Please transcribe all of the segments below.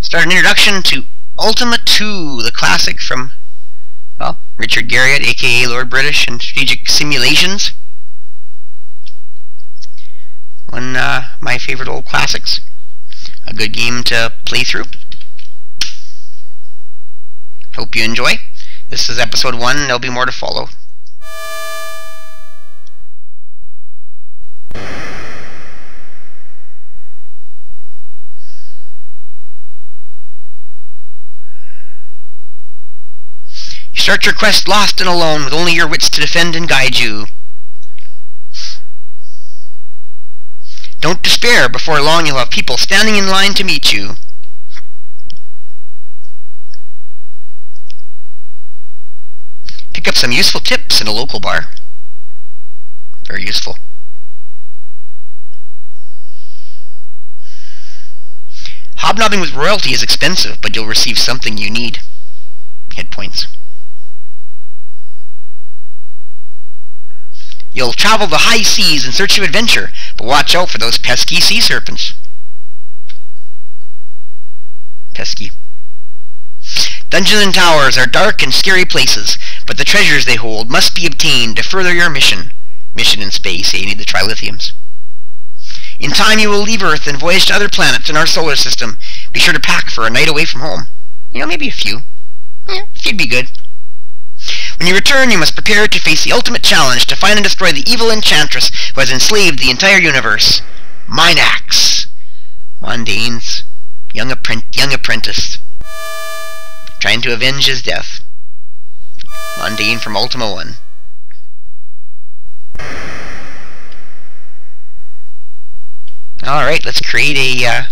start an introduction to Ultima 2, the classic from, well, Richard Garriott, aka Lord British, and Strategic Simulations. One of uh, my favorite old classics. A good game to play through. Hope you enjoy. This is episode 1, there'll be more to follow. You start your quest lost and alone with only your wits to defend and guide you. Don't despair, before long you'll have people standing in line to meet you. Pick up some useful tips in a local bar. Very useful. Hobnobbing with royalty is expensive, but you'll receive something you need. Hit points. You'll travel the high seas in search of adventure, but watch out for those pesky sea serpents. Pesky. Dungeons and towers are dark and scary places, but the treasures they hold must be obtained to further your mission. Mission in space, you need the trilithiums. In time you will leave Earth and voyage to other planets in our solar system. Be sure to pack for a night away from home. You know, maybe a few. Yeah, a few would be good. When you return, you must prepare to face the ultimate challenge to find and destroy the evil enchantress who has enslaved the entire universe. Minax. Mondain's young, young apprentice. Trying to avenge his death. Mondain from Ultima 1. Alright, let's create a, uh,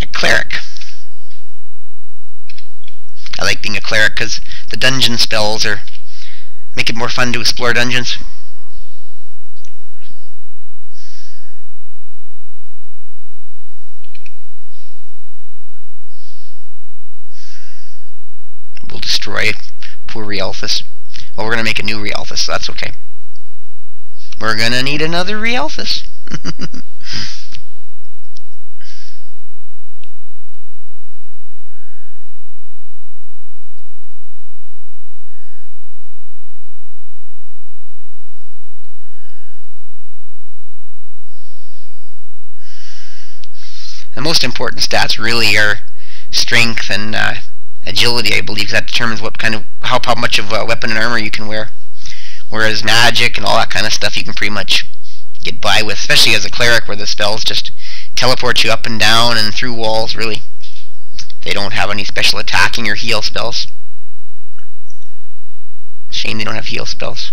a cleric. Like being a cleric because the dungeon spells are make it more fun to explore dungeons. We'll destroy poor Rialphus. Well, we're going to make a new Rialphus, so that's okay. We're going to need another Rialphus. the most important stats really are strength and uh, agility, I believe. That determines what kind of how, how much of uh, weapon and armor you can wear. Whereas magic and all that kind of stuff you can pretty much get by with, especially as a cleric where the spells just teleport you up and down and through walls, really. They don't have any special attacking or heal spells. Shame they don't have heal spells.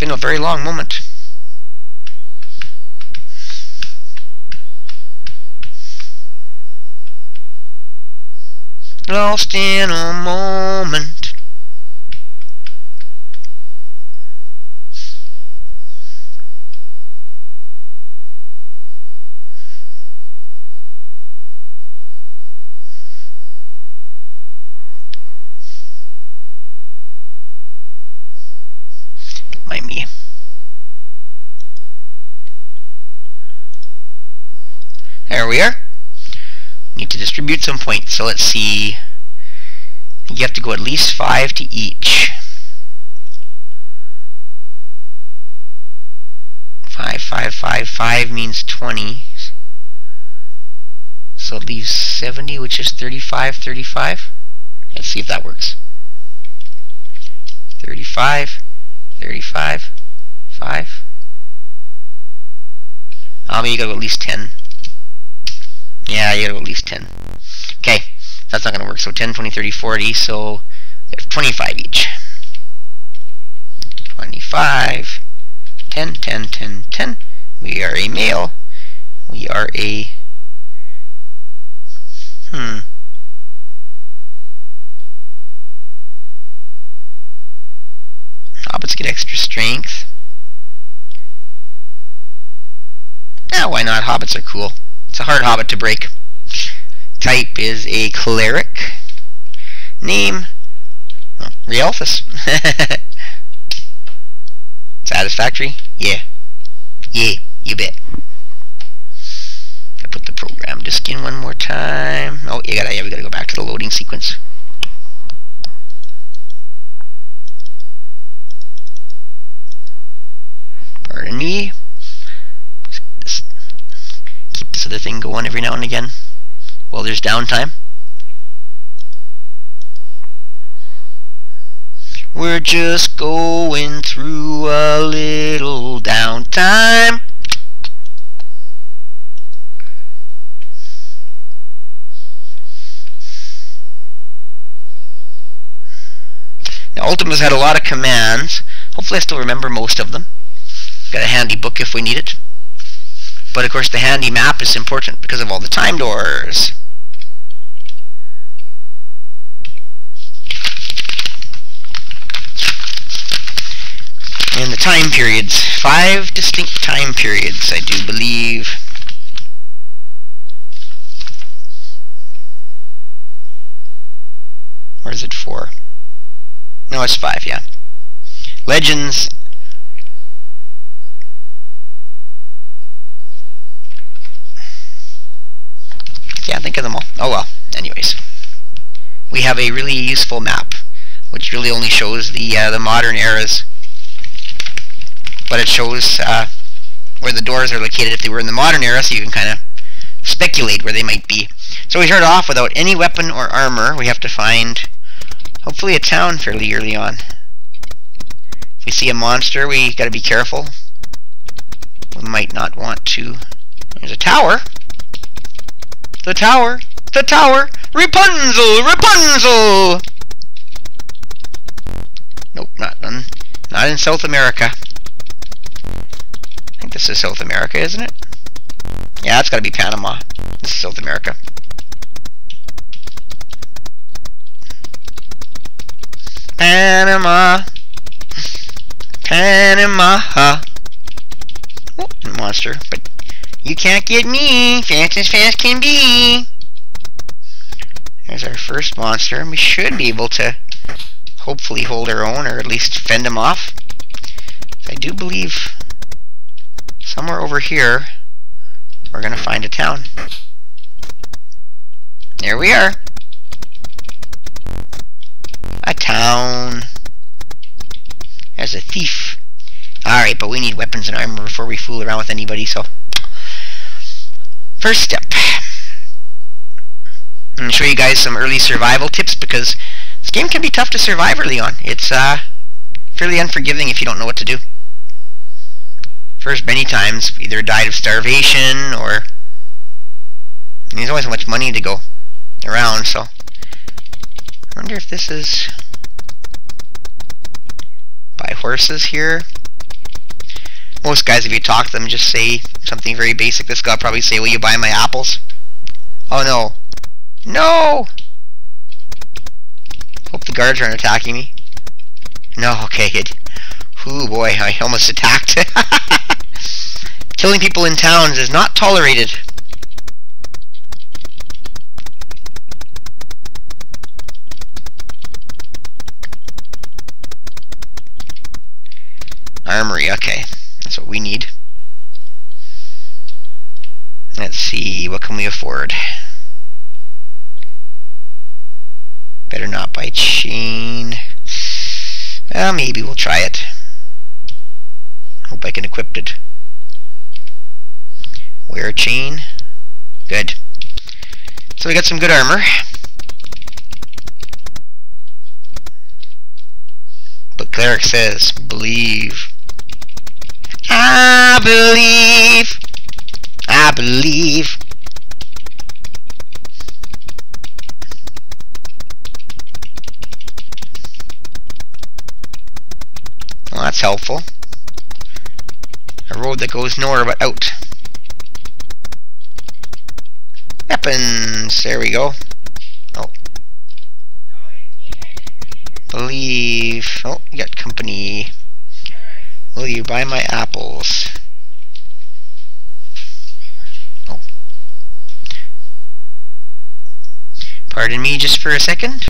been a very long moment. Lost in a moment. Don't mind me. There we are. Need to distribute some points. So let's see. You have to go at least five to each. Five, five, five, five means twenty. So it leaves 70, which is 35, 35. Let's see if that works. 35, 35, 5. Um, you gotta go at least 10. Yeah, you gotta go at least 10. Okay, that's not gonna work. So 10, 20, 30, 40, so 25 each. 25, 10, 10, 10, 10. We are a male. We are a... Hmm. Hobbits get extra strength. Yeah, why not? Hobbits are cool. It's a hard hobbit to break. Type is a cleric. Name, oh, Rialphus. Satisfactory? Yeah. Yeah, you bet. I put the program disk in one more time. Oh, you gotta, yeah, we gotta go back to the loading sequence. Pardon me. Just other thing going every now and again while there's downtime. We're just going through a little downtime. Now Ultima's had a lot of commands. Hopefully I still remember most of them. Got a handy book if we need it. But of course the handy map is important because of all the time doors. and the time periods. Five distinct time periods, I do believe. Or is it four? No, it's five, yeah. Legends. Can't think of them all. Oh well, anyways. We have a really useful map, which really only shows the uh, the modern eras but it shows uh, where the doors are located if they were in the modern era, so you can kind of speculate where they might be. So we start off without any weapon or armor. We have to find, hopefully, a town fairly early on. If we see a monster, we got to be careful. We might not want to. There's a tower. The tower. The tower. Rapunzel! Rapunzel! Nope, not none. Not in South America I think this is South America, isn't it? Yeah, it's got to be Panama. This is South America. Panama. Panama. Oh, monster. But you can't get me. Fast as fast can be. There's our first monster. And we should be able to hopefully hold our own or at least fend him off. I do believe somewhere over here, we're going to find a town. There we are. A town. As a thief. Alright, but we need weapons and armor before we fool around with anybody, so... First step. I'm going to show you guys some early survival tips because this game can be tough to survive early on. It's uh, fairly unforgiving if you don't know what to do first many times either died of starvation or there's always much money to go around so I wonder if this is buy horses here most guys if you talk to them just say something very basic. This guy probably say will you buy my apples? Oh no. No! Hope the guards aren't attacking me. No okay. Good Ooh boy I almost attacked. Killing people in towns is not tolerated. Armory, okay. That's what we need. Let's see, what can we afford? Better not buy chain. Well, maybe we'll try it. Hope I can equip it. Wear chain. Good. So we got some good armor. But cleric says, believe. I believe. I believe. Well, that's helpful. A road that goes nowhere but out. Weapons! There we go. Oh. Believe. Oh, you got company. Will you buy my apples? Pardon me just for a second.